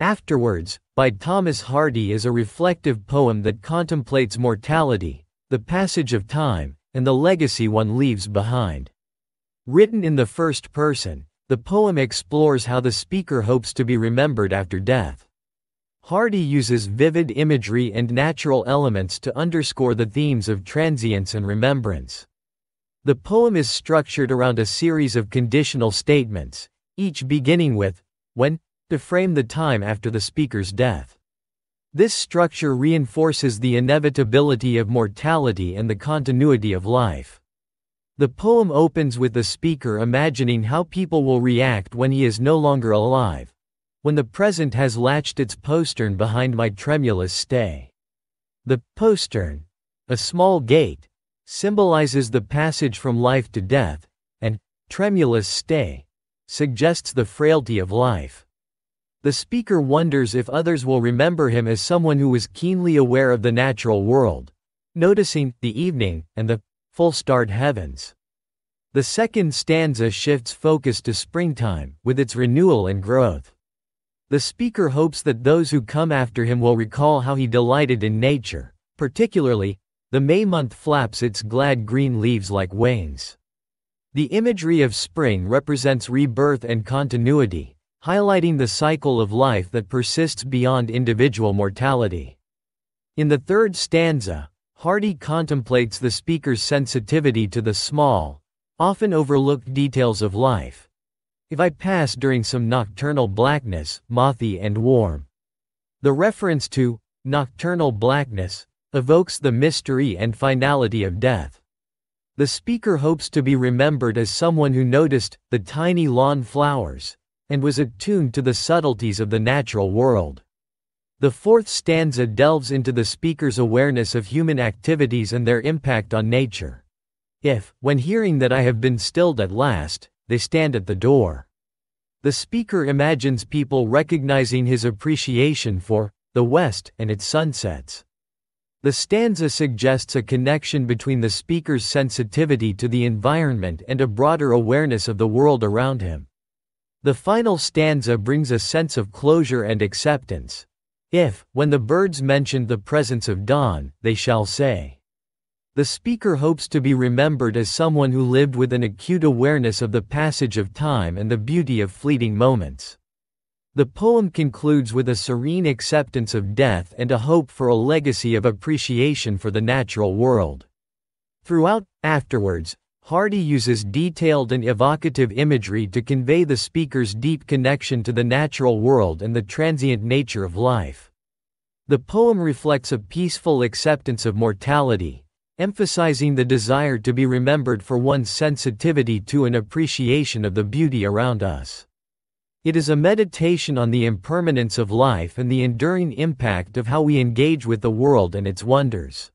Afterwards, by Thomas Hardy is a reflective poem that contemplates mortality, the passage of time, and the legacy one leaves behind. Written in the first person, the poem explores how the speaker hopes to be remembered after death. Hardy uses vivid imagery and natural elements to underscore the themes of transience and remembrance. The poem is structured around a series of conditional statements, each beginning with, when, to frame the time after the speaker's death. This structure reinforces the inevitability of mortality and the continuity of life. The poem opens with the speaker imagining how people will react when he is no longer alive. When the present has latched its postern behind my tremulous stay. The postern, a small gate, symbolizes the passage from life to death, and tremulous stay suggests the frailty of life. The speaker wonders if others will remember him as someone who was keenly aware of the natural world, noticing the evening and the full starred heavens. The second stanza shifts focus to springtime, with its renewal and growth. The speaker hopes that those who come after him will recall how he delighted in nature, particularly, the May month flaps its glad green leaves like wings. The imagery of spring represents rebirth and continuity, highlighting the cycle of life that persists beyond individual mortality. In the third stanza, Hardy contemplates the speaker's sensitivity to the small, often overlooked details of life. If I pass during some nocturnal blackness, mothy and warm. The reference to nocturnal blackness evokes the mystery and finality of death. The speaker hopes to be remembered as someone who noticed the tiny lawn flowers, and was attuned to the subtleties of the natural world. The fourth stanza delves into the speaker's awareness of human activities and their impact on nature. If, when hearing that I have been stilled at last, they stand at the door. The speaker imagines people recognizing his appreciation for the West and its sunsets. The stanza suggests a connection between the speaker's sensitivity to the environment and a broader awareness of the world around him. The final stanza brings a sense of closure and acceptance. If, when the birds mention the presence of dawn, they shall say. The speaker hopes to be remembered as someone who lived with an acute awareness of the passage of time and the beauty of fleeting moments. The poem concludes with a serene acceptance of death and a hope for a legacy of appreciation for the natural world. Throughout, afterwards, Hardy uses detailed and evocative imagery to convey the speaker's deep connection to the natural world and the transient nature of life. The poem reflects a peaceful acceptance of mortality, emphasizing the desire to be remembered for one's sensitivity to and appreciation of the beauty around us. It is a meditation on the impermanence of life and the enduring impact of how we engage with the world and its wonders.